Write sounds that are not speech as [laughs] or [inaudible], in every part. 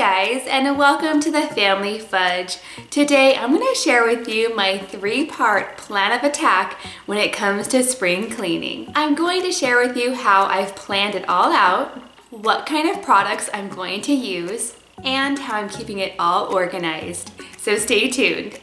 guys and welcome to the Family Fudge. Today I'm going to share with you my three-part plan of attack when it comes to spring cleaning. I'm going to share with you how I've planned it all out, what kind of products I'm going to use, and how I'm keeping it all organized. So stay tuned.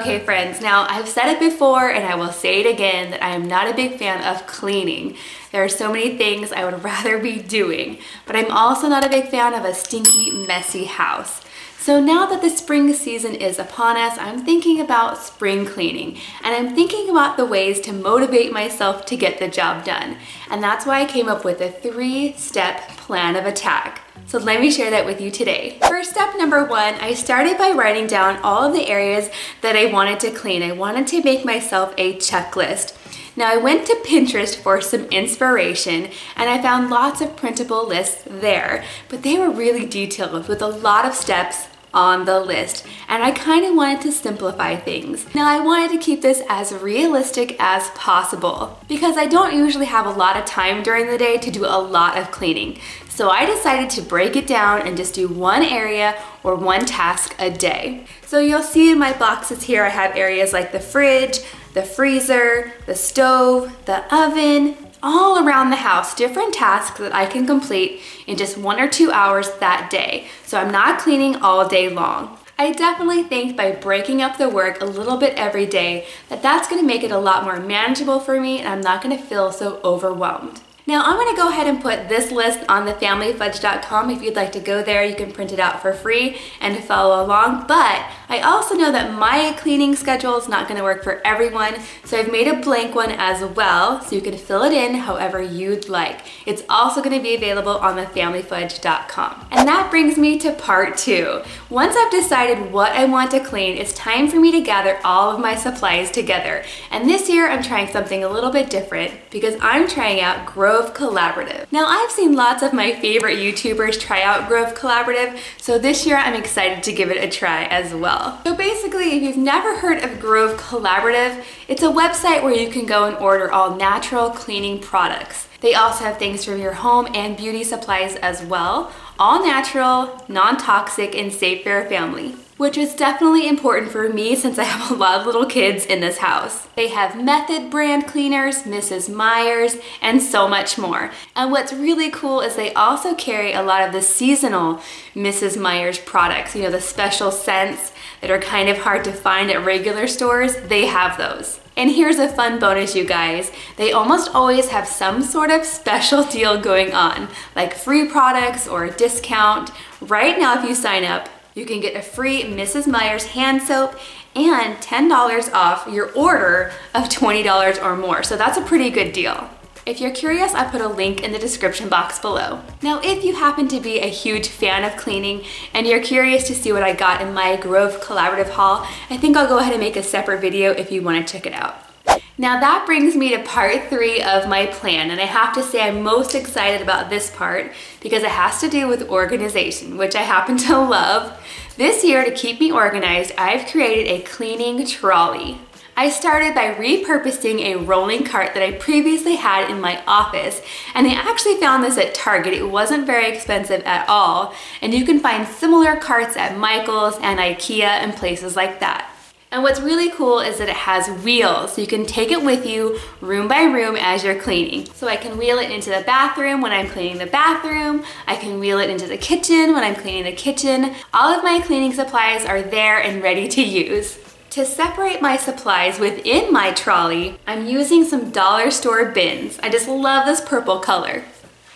Okay friends, now I've said it before and I will say it again that I am not a big fan of cleaning. There are so many things I would [laughs] rather be doing, but I'm also not a big fan of a stinky, messy house. So now that the spring season is upon us, I'm thinking about spring cleaning and I'm thinking about the ways to motivate myself to get the job done. And that's why I came up with a three-step plan of attack. So let me share that with you today. For step number one, I started by writing down all of the areas that I wanted to clean. I wanted to make myself a checklist. Now I went to Pinterest for some inspiration and I found lots of printable lists there, but they were really detailed with a lot of steps on the list and I kind of wanted to simplify things. Now I wanted to keep this as realistic as possible because I don't usually have a lot of time during the day to do a lot of cleaning. So I decided to break it down and just do one area or one task a day. So you'll see in my boxes here I have areas like the fridge, the freezer, the stove, the oven, all around the house, different tasks that I can complete in just one or two hours that day. So I'm not cleaning all day long. I definitely think by breaking up the work a little bit every day that that's gonna make it a lot more manageable for me and I'm not gonna feel so overwhelmed. Now I'm gonna go ahead and put this list on thefamilyfudge.com. If you'd like to go there, you can print it out for free and follow along. But I also know that my cleaning schedule is not gonna work for everyone, so I've made a blank one as well, so you can fill it in however you'd like. It's also gonna be available on thefamilyfudge.com. And that brings me to part two. Once I've decided what I want to clean, it's time for me to gather all of my supplies together. And this year I'm trying something a little bit different because I'm trying out Grove Collaborative. Now I've seen lots of my favorite YouTubers try out Grove Collaborative, so this year I'm excited to give it a try as well. So basically, if you've never heard of Grove Collaborative, it's a website where you can go and order all natural cleaning products. They also have things for your home and beauty supplies as well, all natural, non-toxic, and safe for your family which is definitely important for me since I have a lot of little kids in this house. They have Method brand cleaners, Mrs. Meyer's, and so much more. And what's really cool is they also carry a lot of the seasonal Mrs. Meyer's products, you know, the special scents that are kind of hard to find at regular stores, they have those. And here's a fun bonus, you guys. They almost always have some sort of special deal going on, like free products or a discount. Right now, if you sign up, you can get a free Mrs. Meyer's hand soap and $10 off your order of $20 or more. So that's a pretty good deal. If you're curious, I put a link in the description box below. Now, if you happen to be a huge fan of cleaning and you're curious to see what I got in my Grove Collaborative haul, I think I'll go ahead and make a separate video if you wanna check it out. Now that brings me to part three of my plan, and I have to say I'm most excited about this part because it has to do with organization, which I happen [laughs] to love. This year, to keep me organized, I've created a cleaning trolley. I started by repurposing a rolling cart that I previously had in my office and I actually found this at Target. It wasn't very expensive at all and you can find similar carts at Michael's and Ikea and places like that. And what's really cool is that it has wheels, so you can take it with you room by room as you're cleaning. So I can wheel it into the bathroom when I'm cleaning the bathroom, I can wheel it into the kitchen when I'm cleaning the kitchen. All of my cleaning supplies are there and ready to use. To separate my supplies within my trolley, I'm using some dollar store bins. I just love this purple color.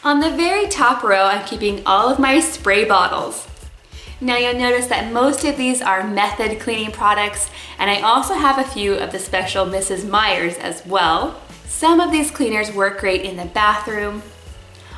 On the very top row, I'm keeping all of my spray bottles. Now you'll notice that most of these are method cleaning products and I also have a few of the special Mrs. Meyer's as well. Some of these cleaners work great in the bathroom,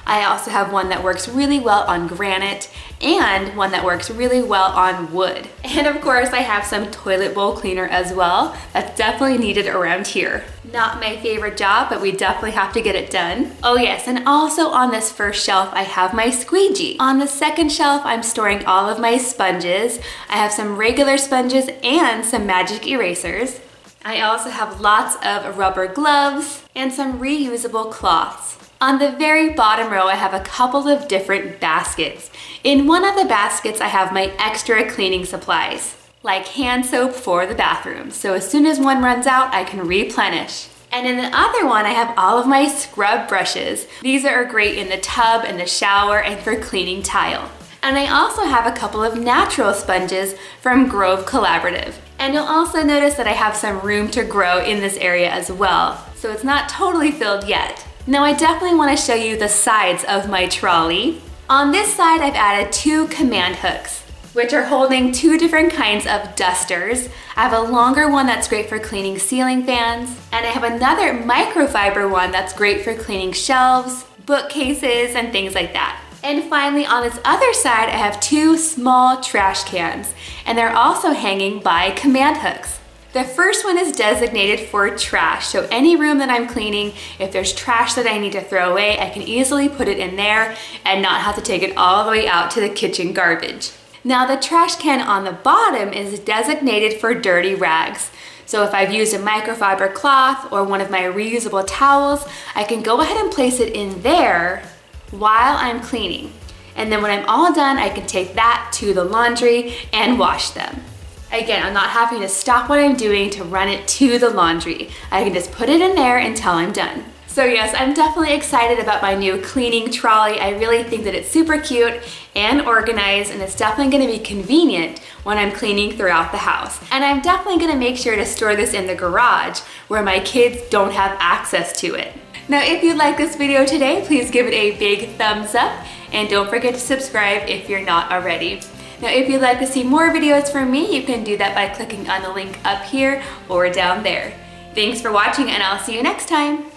I also have one that works really well on granite and one that works really well on wood. And of course I have some toilet bowl cleaner as well. That's definitely needed around here. Not my favorite job, but we definitely have to get it done. Oh yes, and also on this first shelf, I have my squeegee. On the second shelf, I'm storing all of my sponges. I have some regular sponges and some magic erasers. I also have lots of rubber gloves and some reusable cloths. On the very bottom row, I have a couple of different baskets. In one of the baskets, I have my extra cleaning supplies, like hand soap for the bathroom. So as soon as one runs out, I can replenish. And in the other one, I have all of my scrub brushes. These are great in the tub and the shower and for cleaning tile. And I also have a couple of natural sponges from Grove Collaborative. And you'll also notice that I have some room to grow in this area as well. So it's not totally filled yet. Now I definitely wanna show you the sides of my trolley. On this side, I've added two command hooks, which are holding two different kinds of dusters. I have a longer one that's great for cleaning ceiling fans, and I have another microfiber one that's great for cleaning shelves, bookcases, and things like that. And finally, on this other side, I have two small trash cans, and they're also hanging by command hooks. The first one is designated for trash. So any room that I'm cleaning, if there's trash that I need to throw away, I can easily put it in there and not have to take it all the way out to the kitchen garbage. Now the trash can on the bottom is designated for dirty rags. So if I've used a microfiber cloth or one of my reusable towels, I can go ahead and place it in there while I'm cleaning. And then when I'm all done, I can take that to the laundry and wash them. Again, I'm not having to stop what I'm doing to run it to the laundry. I can just put it in there until I'm done. So yes, I'm definitely excited about my new cleaning trolley. I really think that it's super cute and organized and it's definitely gonna be convenient when I'm cleaning throughout the house. And I'm definitely gonna make sure to store this in the garage where my kids don't have access to it. Now if you like this video today, please give it a big thumbs up and don't forget to subscribe if you're not already. Now if you'd like to see more videos from me, you can do that by clicking on the link up here or down there. Thanks for watching and I'll see you next time.